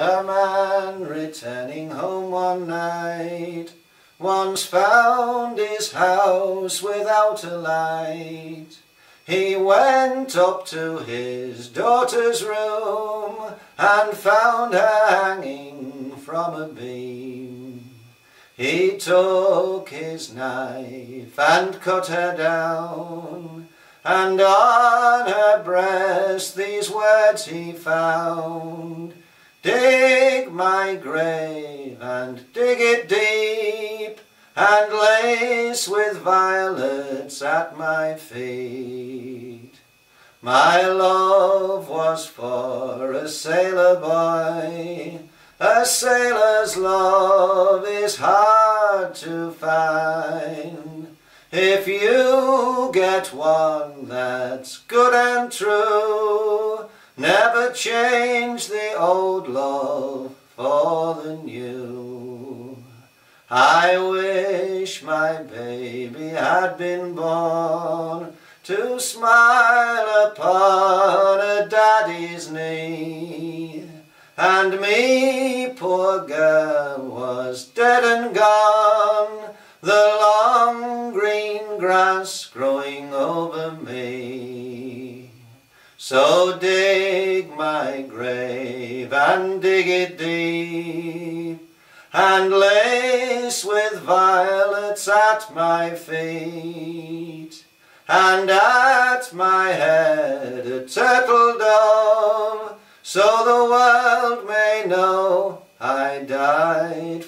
A man returning home one night Once found his house without a light. He went up to his daughter's room And found her hanging from a beam. He took his knife and cut her down And on her breast these words he found Dig my grave and dig it deep And lace with violets at my feet. My love was for a sailor boy. A sailor's love is hard to find. If you get one that's good and true Never change the old love for the new. I wish my baby had been born to smile upon a daddy's knee. And me, poor girl, was dead and gone, the long green grass growing over me. So dig my grave and dig it deep And lace with violets at my feet And at my head a turtle dove So the world may know I died